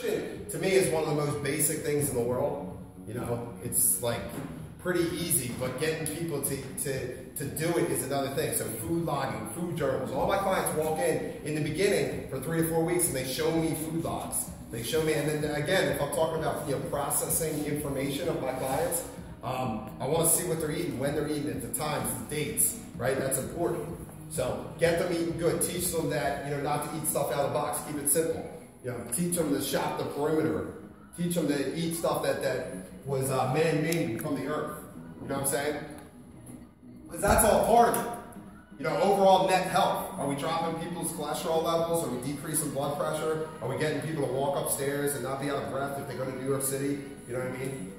To me, is one of the most basic things in the world. You know, it's like pretty easy, but getting people to, to, to do it is another thing. So food logging, food journals. All my clients walk in in the beginning for three to four weeks and they show me food logs. They show me, and then again, if I'm talking about you know processing information of my clients, um, I want to see what they're eating, when they're eating at the times, the dates, right? That's important. So get them eating good. Teach them that you know not to eat stuff out of the box. Keep it simple. You know, teach them to shop the perimeter. Teach them to eat stuff that that was uh, man-made from the earth. You know what I'm saying? Because that's all part of it. You know, overall net health. Are we dropping people's cholesterol levels? Are we decreasing blood pressure? Are we getting people to walk upstairs and not be out of breath if they go to New York City? You know what I mean?